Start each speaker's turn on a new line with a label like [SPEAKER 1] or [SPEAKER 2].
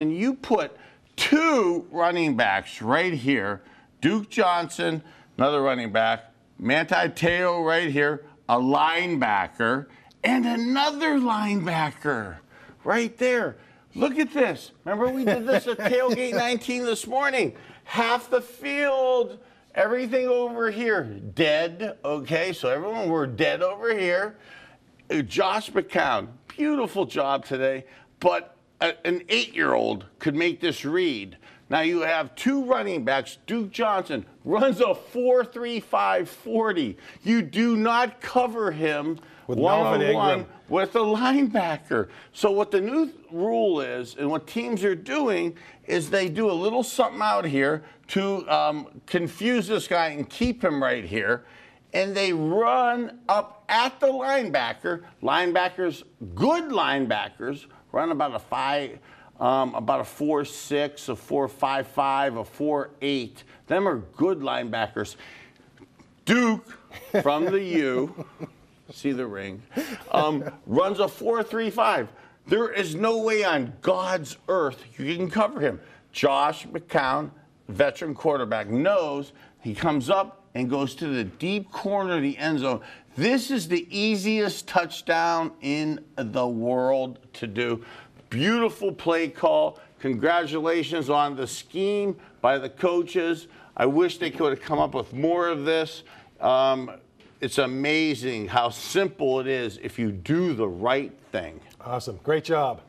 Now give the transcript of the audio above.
[SPEAKER 1] and you put two running backs right here, Duke Johnson, another running back, Manti Te'o right here, a linebacker, and another linebacker right there. Look at this. Remember we did this at Tailgate 19 this morning. Half the field, everything over here, dead. Okay, so everyone, we're dead over here. Uh, Josh McCown, beautiful job today, but a, an eight-year-old could make this read. Now you have two running backs. Duke Johnson runs a 4.35 You do not cover him
[SPEAKER 2] with
[SPEAKER 1] one on one with a linebacker. So what the new rule is, and what teams are doing, is they do a little something out here to um, confuse this guy and keep him right here. And they run up at the linebacker. Linebackers, good linebackers, run about a five, um, about a four six, a four five five, a four eight. Them are good linebackers. Duke from the U, see the ring, um, runs a four three five. There is no way on God's earth you can cover him. Josh McCown, veteran quarterback, knows he comes up and goes to the deep corner of the end zone. This is the easiest touchdown in the world to do. Beautiful play call. Congratulations on the scheme by the coaches. I wish they could have come up with more of this. Um, it's amazing how simple it is if you do the right thing.
[SPEAKER 2] Awesome. Great job.